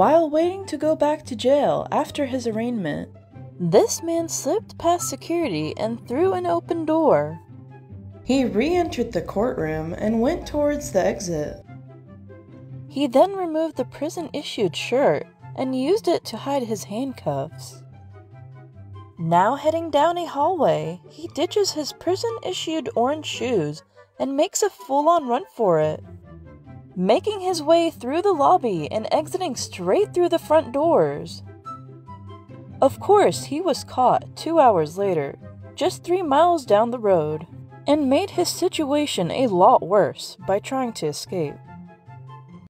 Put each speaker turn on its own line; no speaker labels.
while waiting to go back to jail after his arraignment. This man slipped past security and through an open door. He re entered the courtroom and went towards the exit. He then removed the prison issued shirt and used it to hide his handcuffs. Now heading down a hallway, he ditches his prison issued orange shoes and makes a full on run for it. Making his way through the lobby and exiting straight through the front doors. Of course, he was caught two hours later, just three miles down the road, and made his situation a lot worse by trying to escape.